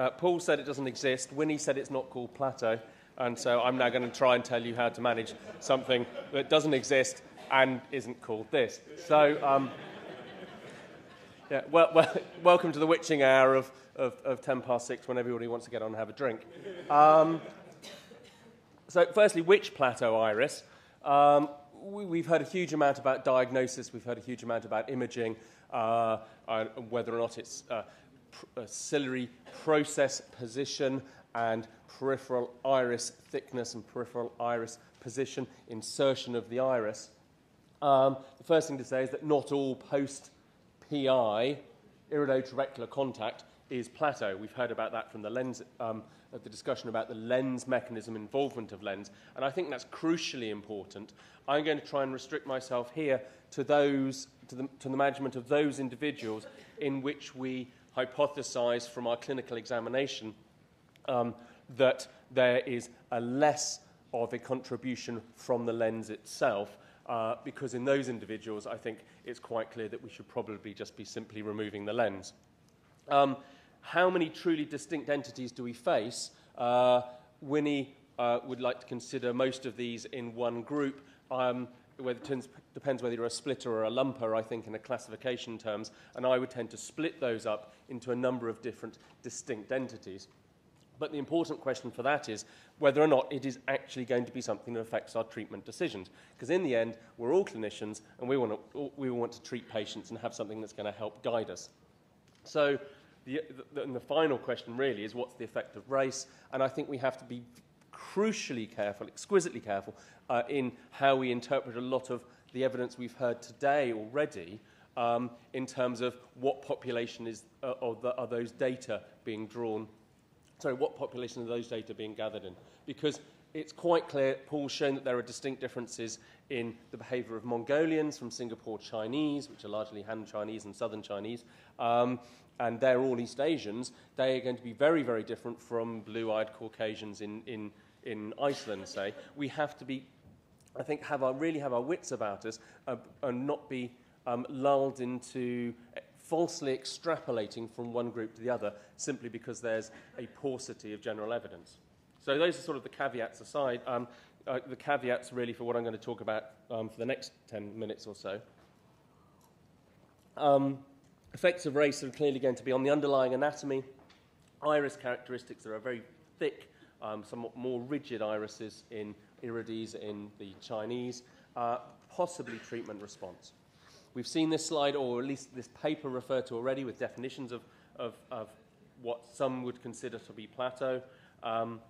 Uh, Paul said it doesn't exist. Winnie said it's not called plateau. And so I'm now going to try and tell you how to manage something that doesn't exist and isn't called this. So, um, yeah, well, well, welcome to the witching hour of, of, of, 10 past 6 when everybody wants to get on and have a drink. Um, so, firstly, which plateau iris? Um, we, have heard a huge amount about diagnosis, we've heard a huge amount about imaging, uh, whether or not it's uh, pr- ciliary process position and peripheral iris thickness and peripheral iris position, insertion of the iris. Um, the first thing to say is that not all post PI iridotrabecular contact is plateau. We've heard about that from the lens, um, the discussion about the lens mechanism involvement of lens, and I think that's crucially important. I'm going to try and restrict myself here to those, to the, to the management of those individuals in which we hypothesize from our clinical examination um, that there is a less of a contribution from the lens itself, uh, because in those individuals, I think it's quite clear that we should probably just be simply removing the lens. Um, how many truly distinct entities do we face? Uh, Winnie uh, would like to consider most of these in one group. Um, whether it depends whether you're a splitter or a lumper, I think, in a classification terms, and I would tend to split those up into a number of different distinct entities. But the important question for that is whether or not it is actually going to be something that affects our treatment decisions. Because in the end, we're all clinicians and we want, to, we want to treat patients and have something that's going to help guide us. So, the, the, the final question really is what's the effect of race? And I think we have to be crucially careful, exquisitely careful, uh, in how we interpret a lot of the evidence we've heard today already um, in terms of what population is, uh, the, are those data being drawn sorry, what population are those data being gathered in? Because it's quite clear, Paul's shown that there are distinct differences in the behavior of Mongolians from Singapore Chinese, which are largely Han Chinese and Southern Chinese, um, and they're all East Asians. They are going to be very, very different from blue eyed Caucasians in, in, in Iceland, say. We have to be, I think, have our, really have our wits about us uh, and not be um, lulled into falsely extrapolating from one group to the other simply because there's a paucity of general evidence. So those are sort of the caveats aside. Um, uh, the caveats really for what I'm going to talk about um, for the next 10 minutes or so. Um, effects of race are clearly going to be on the underlying anatomy. Iris characteristics are very thick, um, somewhat more rigid irises in irides in the Chinese, uh, possibly treatment response. We've seen this slide, or at least this paper referred to already, with definitions of, of, of what some would consider to be plateau. Um,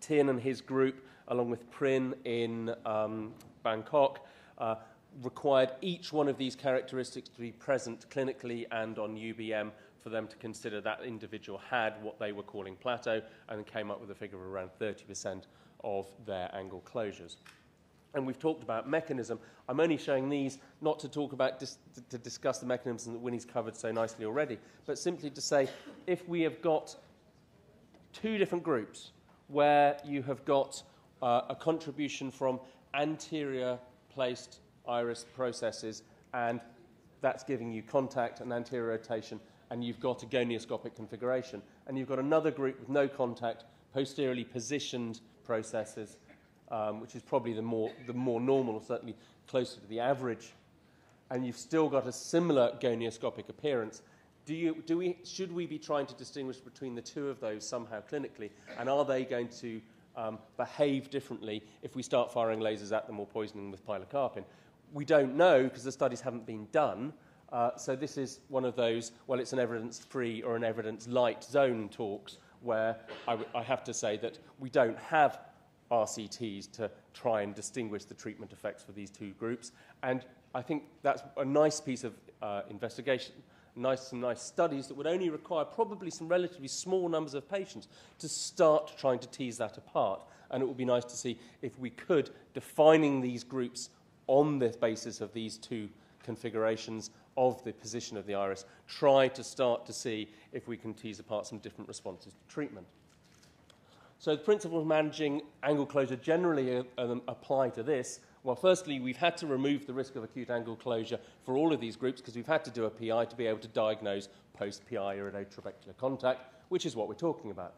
Tin and his group, along with Prin in um, Bangkok, uh, required each one of these characteristics to be present clinically and on UBM for them to consider that individual had what they were calling plateau and came up with a figure of around 30% of their angle closures and we've talked about mechanism. I'm only showing these not to talk about, dis- to discuss the mechanism that Winnie's covered so nicely already, but simply to say if we have got two different groups where you have got uh, a contribution from anterior placed iris processes and that's giving you contact and anterior rotation, and you've got a gonioscopic configuration, and you've got another group with no contact, posteriorly positioned processes um, which is probably the more, the more normal, or certainly closer to the average, and you've still got a similar gonioscopic appearance, do you, do we, should we be trying to distinguish between the two of those somehow clinically? And are they going to um, behave differently if we start firing lasers at them or poisoning them with pilocarpine? We don't know because the studies haven't been done. Uh, so this is one of those, well, it's an evidence-free or an evidence-light zone talks where I, have to say that we don't have RCTs to try and distinguish the treatment effects for these two groups. And I think that's a nice piece of uh, investigation, nice, some nice studies that would only require probably some relatively small numbers of patients to start trying to tease that apart. And it would be nice to see if we could, defining these groups on the basis of these two configurations of the position of the iris, try to start to see if we can tease apart some different responses to treatment. So the principles of managing angle closure generally uh, um, apply to this. Well, firstly, we've had to remove the risk of acute angle closure for all of these groups because we've had to do a PI to be able to diagnose post-PI iridotrabecular contact, which is what we're talking about.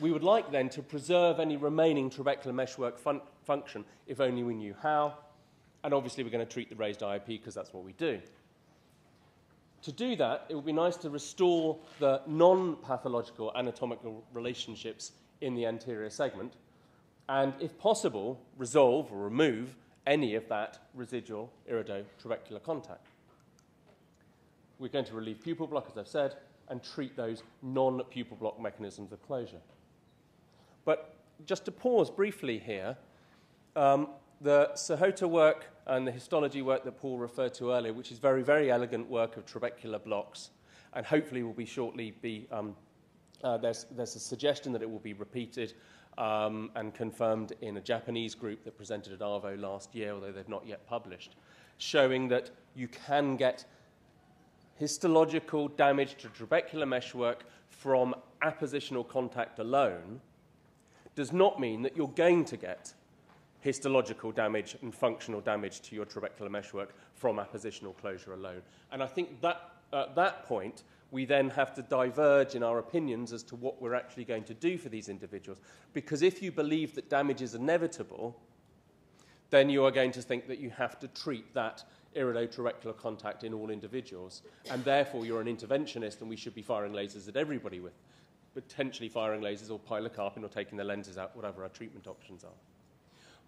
We would like then to preserve any remaining trabecular meshwork fun function if only we knew how. And obviously, we're going to treat the raised IOP because that's what we do. To do that, it would be nice to restore the non pathological anatomical relationships in the anterior segment, and if possible, resolve or remove any of that residual iridotrabecular contact. We're going to relieve pupil block, as I've said, and treat those non pupil block mechanisms of closure. But just to pause briefly here, um, the Sihota work and the histology work that Paul referred to earlier, which is very, very elegant work of trabecular blocks, and hopefully will be shortly be, um, uh, there's, there's a suggestion that it will be repeated um, and confirmed in a Japanese group that presented at ARVO last year, although they've not yet published, showing that you can get histological damage to trabecular meshwork from appositional contact alone does not mean that you're going to get histological damage and functional damage to your trabecular meshwork from appositional closure alone. And I think that at that point, we then have to diverge in our opinions as to what we're actually going to do for these individuals. Because if you believe that damage is inevitable, then you are going to think that you have to treat that iridotrabecular contact in all individuals. And therefore, you're an interventionist and we should be firing lasers at everybody with potentially firing lasers or pilocarpine or taking the lenses out, whatever our treatment options are.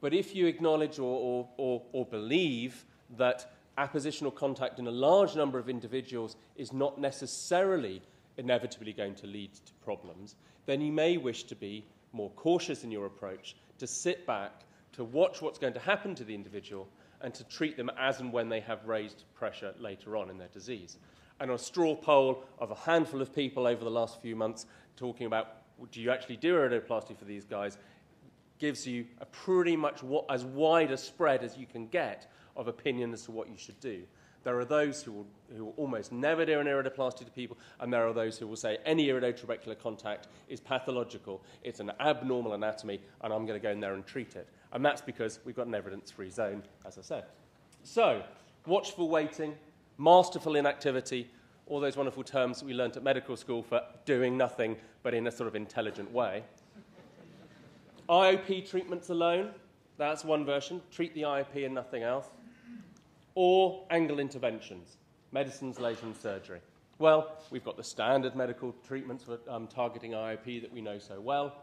But if you acknowledge or, or, or, or believe that appositional contact in a large number of individuals is not necessarily inevitably going to lead to problems, then you may wish to be more cautious in your approach, to sit back, to watch what's going to happen to the individual, and to treat them as and when they have raised pressure later on in their disease. And a straw poll of a handful of people over the last few months talking about do you actually do iridoplasty for these guys gives you a pretty much as wide a spread as you can get of opinion as to what you should do. There are those who will, who will almost never do an iridoplasty to people, and there are those who will say any iridotrabecular contact is pathological, it's an abnormal anatomy, and I'm going to go in there and treat it. And that's because we've got an evidence free zone, as I said. So, watchful waiting, masterful inactivity, all those wonderful terms that we learnt at medical school for doing nothing but in a sort of intelligent way. IOP treatments alone, that's one version. Treat the IOP and nothing else. Or angle interventions, medicines, laser, and surgery. Well, we've got the standard medical treatments for um, targeting IOP that we know so well.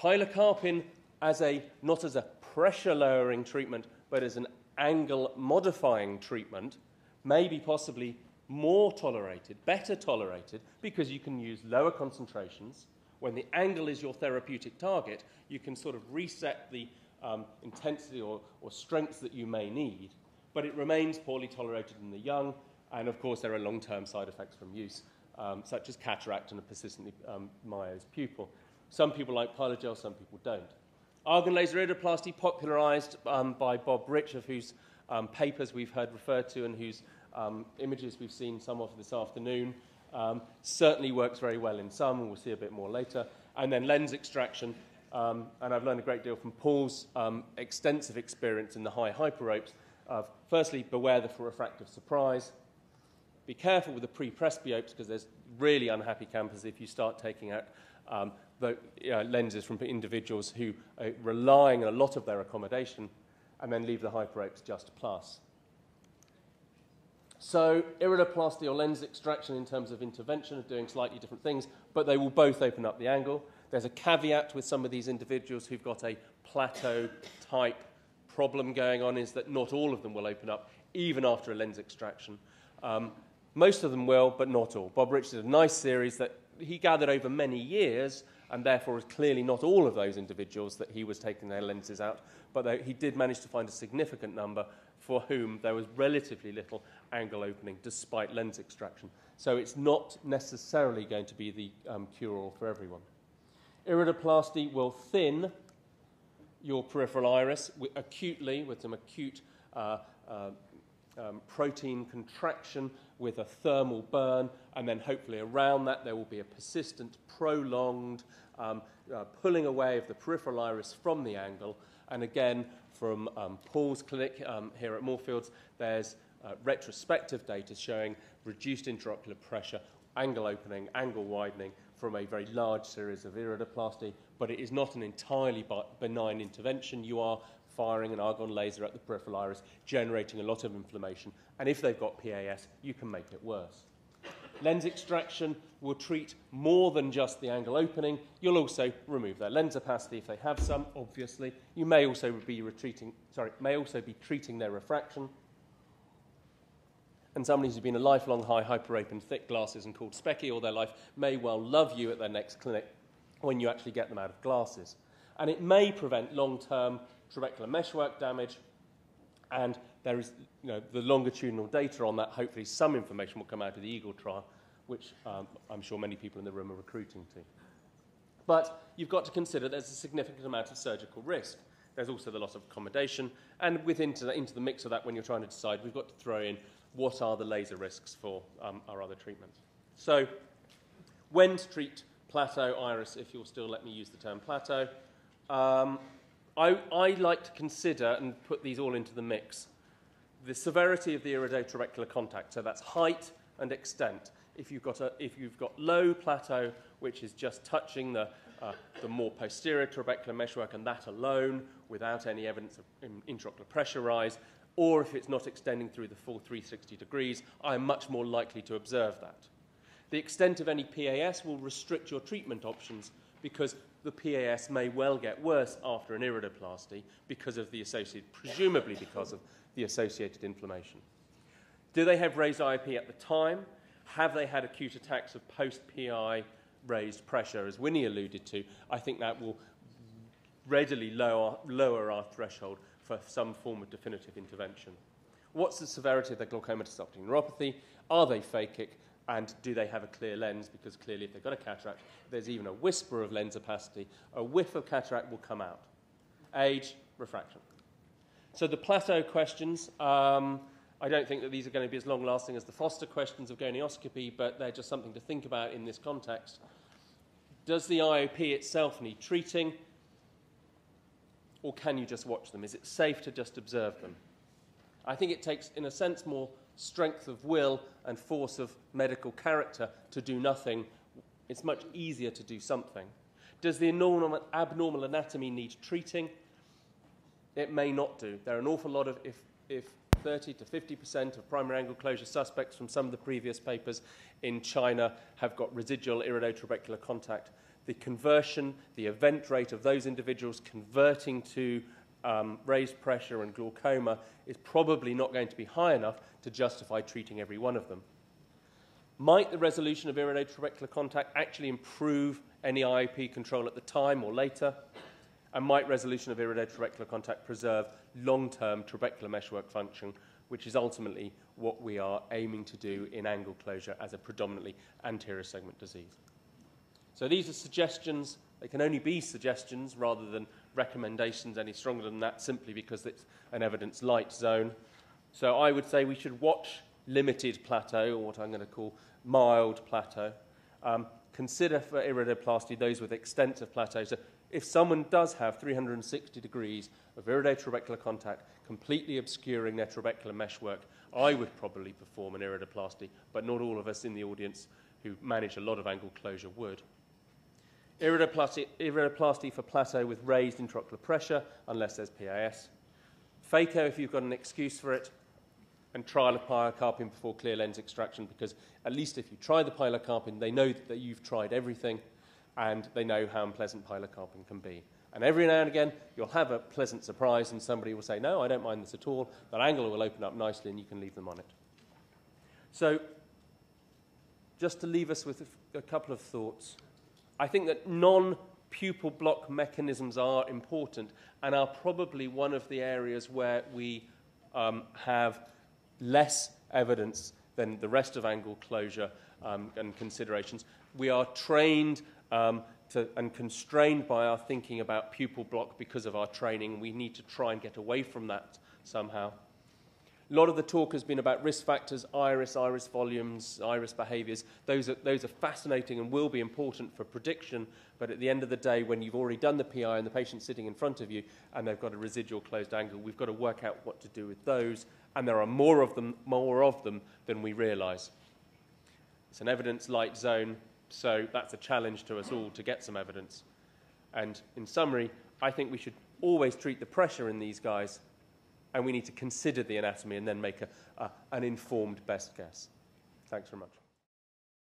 Pilocarpine as a, not as a pressure lowering treatment, but as an angle modifying treatment, may be possibly more tolerated, better tolerated, because you can use lower concentrations. When the angle is your therapeutic target, you can sort of reset the um, intensity or, or strength that you may need, but it remains poorly tolerated in the young, and of course, there are long term side effects from use, um, such as cataract and a persistently um, pupil. Some people like Pilogel, some people don't. Argon laser iridoplasty, popularized um, by Bob Ritch, of whose um, papers we've heard referred to and whose um, images we've seen some of this afternoon. Um, certainly works very well in some, we'll see a bit more later. And then lens extraction, um, and I've learned a great deal from Paul's um, extensive experience in the high hyperopes of firstly, beware the refractive surprise. Be careful with the pre-presbyopes because there's really unhappy campers if you start taking out um, the uh, lenses from individuals who are relying on a lot of their accommodation and then leave the hyperopes just plus. So, iridoplasty or lens extraction in terms of intervention are doing slightly different things, but they will both open up the angle. There's a caveat with some of these individuals who've got a plateau type problem going on, is that not all of them will open up, even after a lens extraction. Um, most of them will, but not all. Bob Ritch did a nice series that he gathered over many years, and therefore is clearly not all of those individuals that he was taking their lenses out, but he did manage to find a significant number for whom there was relatively little angle opening despite lens extraction. So it's not necessarily going to be the um, cure-all for everyone. Iridoplasty will thin your peripheral iris acutely with some acute uh, uh, um, protein contraction with a thermal burn, and then hopefully around that there will be a persistent, prolonged um, uh, pulling away of the peripheral iris from the angle, And again, from um, Paul's clinic um, here at Moorfields, there's uh, retrospective data showing reduced intraocular pressure, angle opening, angle widening from a very large series of iridoplasty, but it is not an entirely benign intervention. You are firing an argon laser at the peripheral iris, generating a lot of inflammation. And if they've got PAS, you can make it worse. Lens extraction will treat more than just the angle opening. You'll also remove their lens opacity if they have some, obviously. You may also be retreating, sorry, may also be treating their refraction. And somebody who's been a lifelong high hyperopen thick glasses and called specky all their life may well love you at their next clinic when you actually get them out of glasses. And it may prevent long-term trabecular meshwork damage, and there is you know, the longitudinal data on that. Hopefully, some information will come out of the EAGLE trial, which um, I'm sure many people in the room are recruiting to. But you've got to consider there's a significant amount of surgical risk. There's also the loss of accommodation, and within into the, into the mix of that, when you're trying to decide, we've got to throw in what are the laser risks for um, our other treatments. So, when to treat plateau iris, if you'll still let me use the term plateau. Um, I, I like to consider and put these all into the mix. The severity of the iridotrabecular contact, so that's height and extent. If you've got, a, if you've got low plateau, which is just touching the, uh, the more posterior trabecular meshwork and that alone without any evidence of intraocular pressure rise, or if it's not extending through the full 360 degrees, I'm much more likely to observe that. The extent of any PAS will restrict your treatment options because the PAS may well get worse after an iridoplasty because of the associated, presumably because of the associated inflammation. Do they have raised IOP at the time? Have they had acute attacks of post-PI raised pressure, as Winnie alluded to? I think that will readily lower, lower our threshold for some form of definitive intervention. What's the severity of the glaucoma optic neuropathy? Are they phakic? And do they have a clear lens? Because clearly, if they've got a cataract, there's even a whisper of lens opacity, a whiff of cataract will come out. Age, refraction. So the plateau questions, um, I don't think that these are going to be as long lasting as the Foster questions of gonioscopy, but they're just something to think about in this context. Does the IOP itself need treating? Or can you just watch them? Is it safe to just observe them? I think it takes, in a sense, more strength of will and force of medical character to do nothing, it's much easier to do something. Does the abnormal anatomy need treating? It may not do. There are an awful lot of, if, if 30 to 50% of primary angle closure suspects from some of the previous papers in China have got residual iridotrabecular contact. The conversion, the event rate of those individuals converting to um, raised pressure and glaucoma is probably not going to be high enough to justify treating every one of them. Might the resolution of iridotrabecular contact actually improve any IOP control at the time or later? And might resolution of iridotrabecular contact preserve long-term trabecular meshwork function, which is ultimately what we are aiming to do in angle closure as a predominantly anterior segment disease. So these are suggestions. They can only be suggestions rather than recommendations any stronger than that simply because it's an evidence light zone. So I would say we should watch limited plateau, or what I'm going to call mild plateau. Um, consider for iridoplasty those with extensive plateau. So if someone does have 360 degrees of iridotrabecular contact completely obscuring their trabecular meshwork, I would probably perform an iridoplasty, but not all of us in the audience who manage a lot of angle closure would. Iridoplasty, iridoplasty for plateau with raised intraocular pressure, unless there's PAS. Phaco if you've got an excuse for it, and trial of pilocarpine before clear lens extraction, because at least if you try the pilocarpine, they know that you've tried everything, and they know how unpleasant pilocarpine can be. And every now and again, you'll have a pleasant surprise, and somebody will say, No, I don't mind this at all. That angle will open up nicely, and you can leave them on it. So, just to leave us with a couple of thoughts. I think that non pupil block mechanisms are important and are probably one of the areas where we um, have less evidence than the rest of angle closure um, and considerations. We are trained um, to, and constrained by our thinking about pupil block because of our training. We need to try and get away from that somehow. A lot of the talk has been about risk factors, iris, iris volumes, iris behaviors. Those are, those are fascinating and will be important for prediction, but at the end of the day, when you've already done the PI and the patient's sitting in front of you and they've got a residual closed angle, we've got to work out what to do with those, and there are more of them, more of them than we realise. It's an evidence light zone, so that's a challenge to us all to get some evidence. And in summary, I think we should always treat the pressure in these guys and we need to consider the anatomy and then make a, a, an informed best guess. Thanks very much.